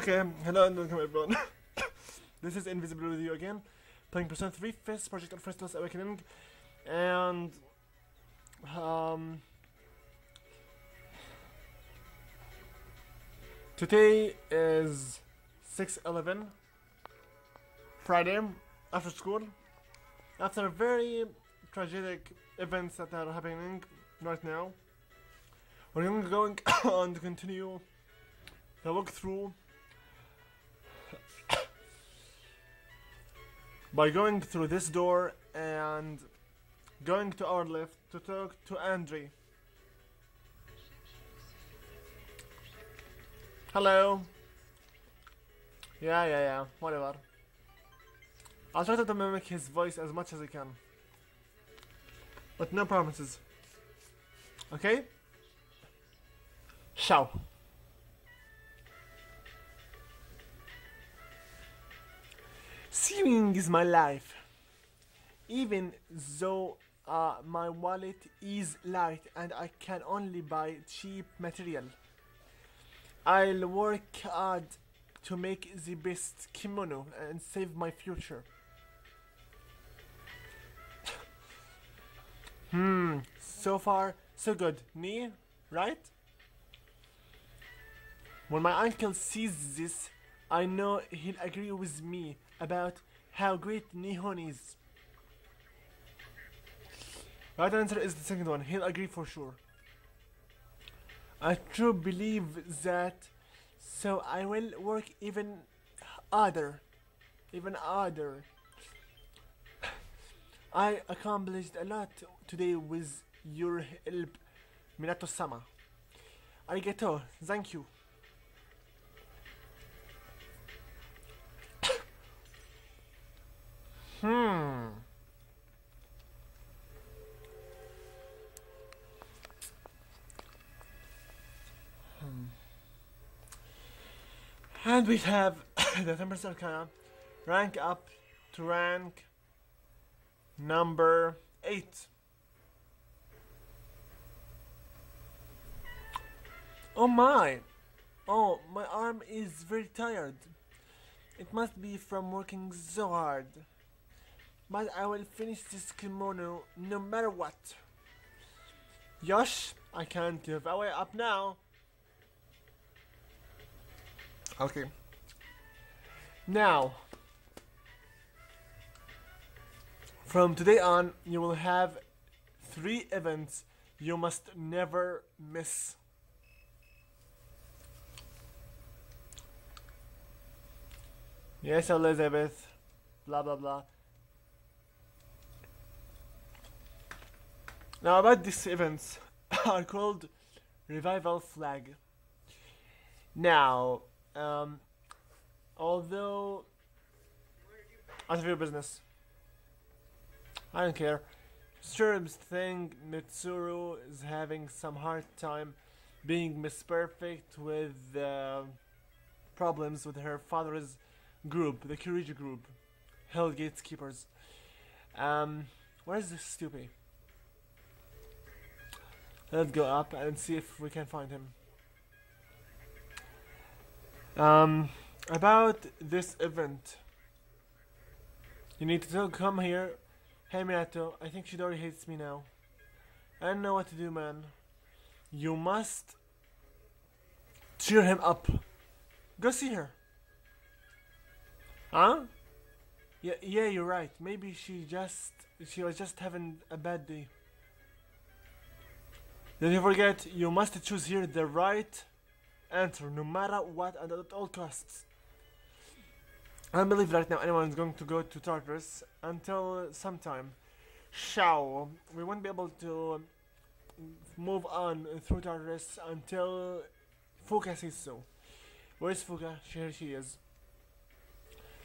okay, hello and welcome everyone. this is Invisible with you again, playing Persona 3 FES Project Orpheus Telos Awakening, and um, today is 6:11 Friday after school. After very tragic events that are happening right now, we're going on to continue the look by going through this door and going to our left to talk to Andre. Hello. Yeah, yeah, yeah, whatever. I'll try to mimic his voice as much as I can. But no promises. Okay? Ciao. Sewing is my life. Even though uh, my wallet is light and I can only buy cheap material. I'll work hard to make the best kimono and save my future. hmm, so far so good. Me, right? When my uncle sees this, I know he'll agree with me about how great Nihon is. Right answer is the second one. He'll agree for sure. I truly believe that, so I will work even harder, even harder. I accomplished a lot today with your help, Minato-sama. Arigato, thank you. Hmm. Hmm. And we have the Temperance Arcana rank up to rank number 8. Oh my! Oh, my arm is very tired. It must be from working so hard. But I will finish this kimono no matter what. Yosh, I can't give away up now. Okay. Now, from today on, you will have three events you must never miss. Yes, Elizabeth. Blah blah blah. Now about these events are called Revival Flag. Now, um, although out of your business, I don't care. Sturms think Mitsuru is having some hard time being Miss Perfect with uh, problems with her father's group, the Kirijo group, Hell Gatekeepers. Um, where's this stupid? Let's go up and see if we can find him. Um, about this event. You need to come here. Hey Minato, I think Chidori hates me now. I don't know what to do, man. You must cheer him up. Go see her. Huh? Yeah, yeah, you're right. Maybe she just she was just having a bad day. Don't you forget, you must choose here the right answer, no matter what and at all costs. I don't believe right now anyone is going to go to Tartarus until sometime. Shao, we won't be able to move on through Tartarus until Fuuka says so. Where's Fuuka? Here she is.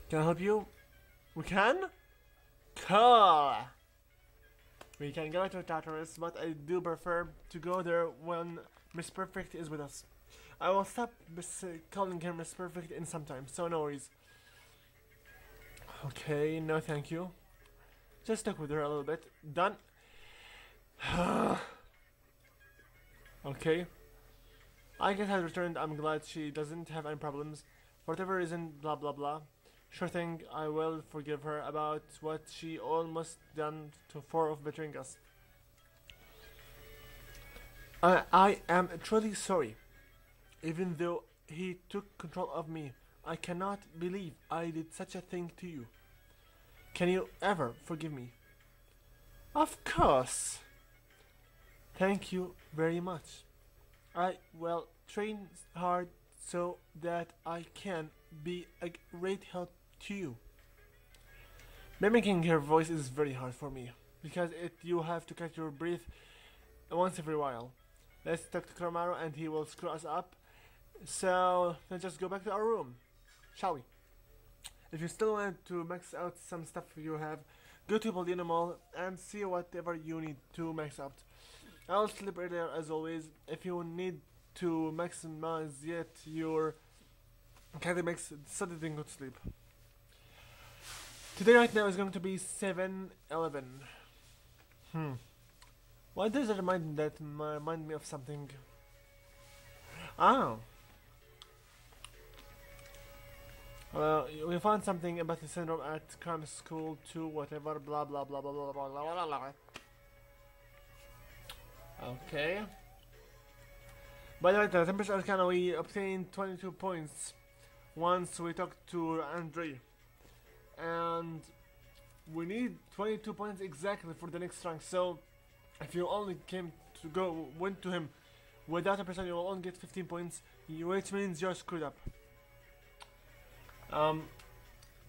Can I help you? We can? Cool! We can go to Tartarus, but I do prefer to go there when Miss Perfect is with us. I will stop calling her Miss Perfect in some time, so no worries. Okay, no thank you. Just stuck with her a little bit. Done. okay. I guess I returned. I'm glad she doesn't have any problems. Whatever reason, blah blah blah. Sure thing, I will forgive her about what she almost done to four of betraying us. I, I am truly sorry. Even though he took control of me, I cannot believe I did such a thing to you. Can you ever forgive me? Of course. Thank you very much. I will train hard so that I can be a great help to you. Mimicking her voice is very hard for me because it you have to catch your breath once every while. Let's talk to Koromaru and he will screw us up. So let's just go back to our room, shall we? If you still want to max out some stuff you have, go to Paulownia Mall and see whatever you need to max out. I'll sleep earlier as always. If you need to maximize yet your academics, study then go to sleep. Today right now is going to be 7-11. Hmm. Why does it remind that remind me of something? Oh. Well, we found something about the syndrome at crime school too, whatever, blah blah blah blah blah blah blah blah. Okay. By the way, the Temperance Arcana, we obtained 22 points once we talked to Andre. And we need 22 points exactly for the next rank, so if you only came to go, went to him without a person, you will only get 15 points, which means you're screwed up. Um,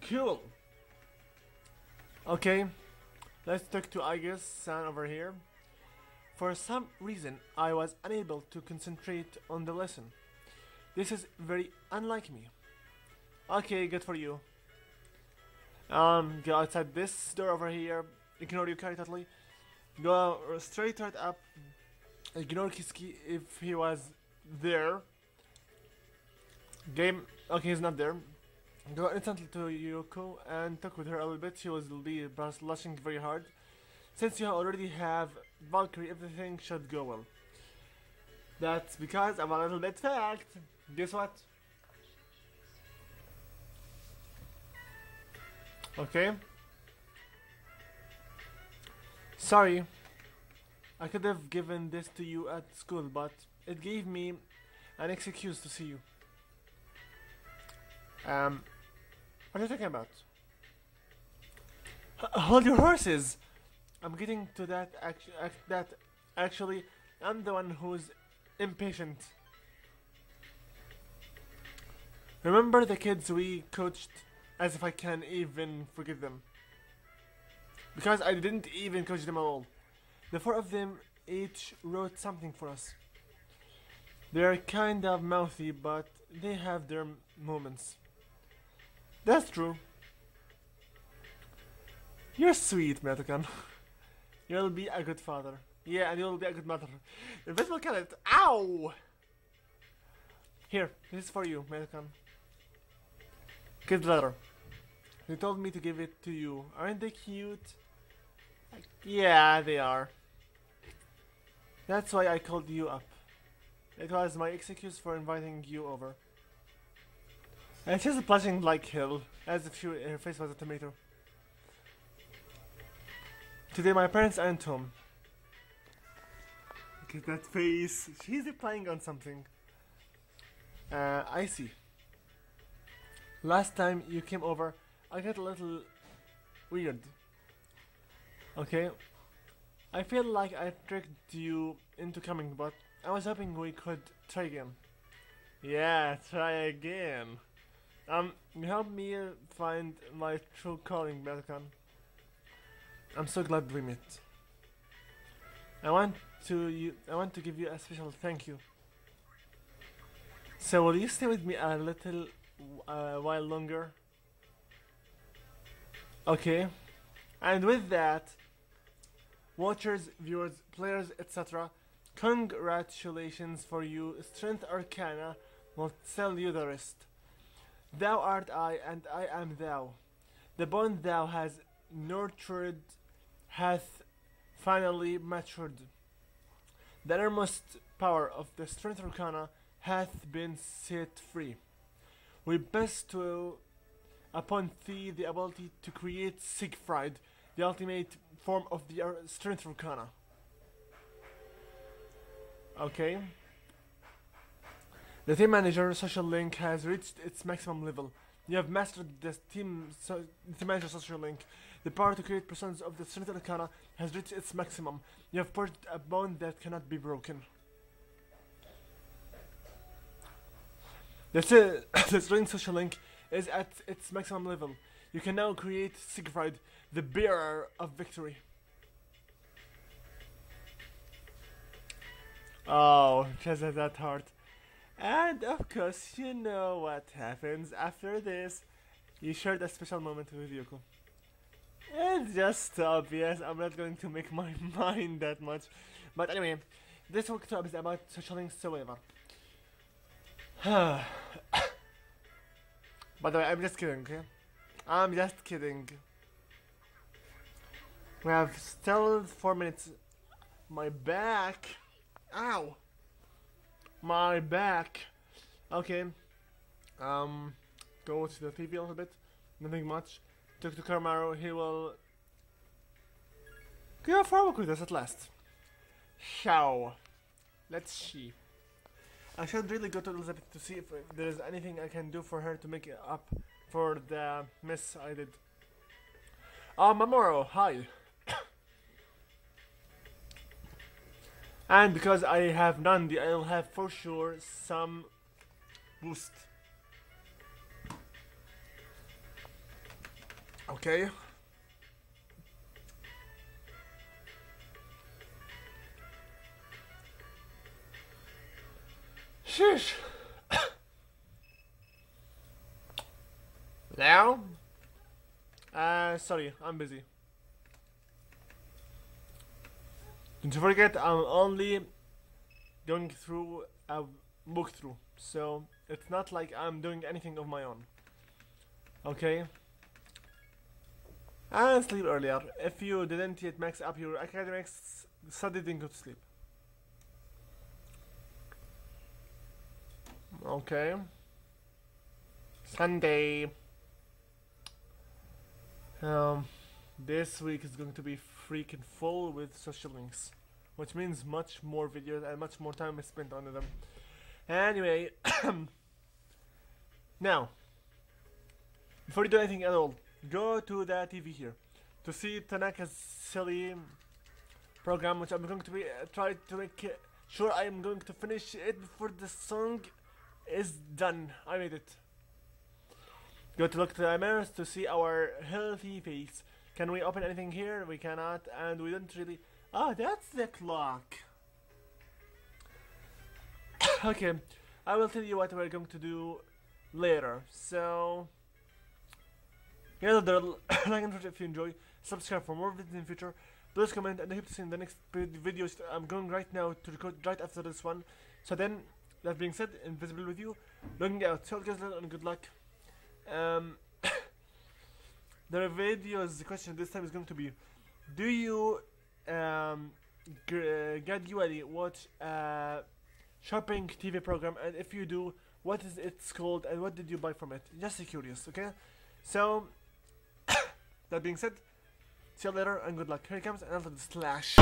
cool. Okay, let's talk to Aegis San over here. For some reason, I was unable to concentrate on the lesson. This is very unlike me. Okay, good for you. Um, go outside this door over here. Ignore Yukari totally. Go straight right up. Ignore Kiski if he was there. Game. Okay, he's not there. Go instantly to Yuko and talk with her a little bit. She will be blushing very hard. Since you already have Valkyrie, everything should go well. That's because I'm a little bit fact. Guess what? Okay. Sorry. I could have given this to you at school, but it gave me an excuse to see you. Um, what are you talking about? H- hold your horses! I'm getting to that actu- act- that actually I'm the one who's impatient. Remember the kids we coached as if I can even forgive them. Because I didn't even coach them at all. The four of them each wrote something for us. They're kind of mouthy, but they have their moments. That's true. You're sweet, Metakan. You'll be a good father. Yeah, and you'll be a good mother. Invisible Cadet. Ow! Here, this is for you, Metakan. Kid letter. They told me to give it to you. Aren't they cute? Yeah, they are. That's why I called you up. It was my excuse for inviting you over. And she's a blushing like hell, as if she, her face was a tomato. Today my parents aren't home. Look at that face. She's replying on something. Uh, I see. Last time you came over, I get a little weird. Okay? I feel like I tricked you into coming, but I was hoping we could try again. Yeah, try again. Um, helped me find my true calling, Belkan. I'm so glad we met. I want to you. I want to give you a special thank you. So will you stay with me a little uh, while longer? Okay. And with that, watchers, viewers, players, etc. Congratulations for you. Strength Arcana will tell you the rest. Thou art I, and I am thou. The bond thou has nurtured hath finally matured. The innermost power of the strength arcana hath been set free. we best to upon thee the ability to create Siegfried, the ultimate form of the ar- strength arcana. Okay. The team manager social link has reached its maximum level. You have mastered the team so, team manager social link. The power to create persons of the strength arcana has reached its maximum. You have forged a bond that cannot be broken. The, the strength social link is at its maximum level. You can now create Siegfried, the bearer of victory. Oh, just at that heart. And of course, you know what happens after this. You shared a special moment with Yuko. And just obvious. I'm not going to make my mind that much. But anyway, this workshop is about social links however. By the way, I'm just kidding, okay? I'm just kidding. We have still four minutes. My back. Ow. My back. Okay. Um, go to the TV a little bit. Nothing much. Talk to Koromaru. He will go forward with us at last. Ciao. Let's see. I should really go to Elizabeth to see if uh, there is anything I can do for her to make it up for the miss I did. Ah, Mamoru, hi. and because I have Nandi, I'll have for sure some boost. Okay. Shush. now? Uh, sorry, I'm busy. Don't forget, I'm only going through a book through, so it's not like I'm doing anything of my own. Okay? And sleep earlier. If you didn't yet max up your academics, study then go to sleep. Okay. Sunday. Um, this week is going to be freaking full with social links, which means much more videos and much more time is spent on them. Anyway, now, before you do anything at all, go to the TV here to see Tanaka's silly program, which I'm going to be uh, try to make sure I am going to finish it before the song is done. I made it. Go to look to the mirrors to see our healthy face. Can we open anything here? We cannot, and we don't really. Ah, that's the clock. okay, I will tell you what we're going to do later. So, yeah, the like and if you enjoy, subscribe for more videos in the future. Please comment and I hope to see you in the next videos. I'm going right now to record right after this one. So then, that being said, invisible with you, looking out. So guys, and good luck. Um, the videos. Question this time is going to be: Do you um, gr- gradually watch a shopping TV program? And if you do, what is it called and what did you buy from it? Just curious, okay? So, that being said, see you later and good luck. Here it comes another slash.